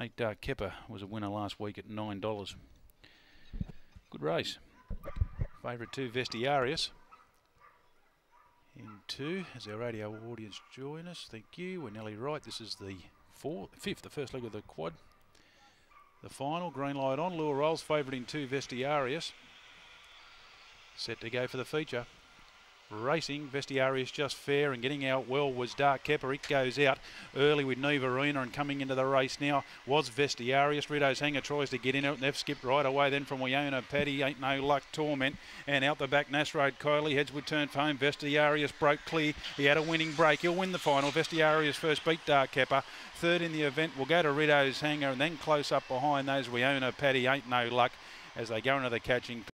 Eight Dark Kepper was a winner last week at $9. Good race. Favourite two, Vestiarius. In two, as our radio audience join us, thank you. We're nearly right. This is the fourth, fifth, the first leg of the quad. The final, green light on. Lure rolls, favourite in two, Vestiarius. Set to go for the feature. Racing, Vestiarius just fair and getting out well was Dark Kepper. It goes out early with Arena and coming into the race now was Vestiarius. Rido's Hanger tries to get in it and they've skipped right away then from Wyona Paddy. Ain't no luck, Torment. And out the back, Nasroad Kylie. Headswood turned home. Vestiarius broke clear. He had a winning break. He'll win the final. Vestiarius first beat Dark Kepper. Third in the event will go to Rido's Hanger and then close up behind those Wyona Paddy. Ain't no luck as they go into the catching.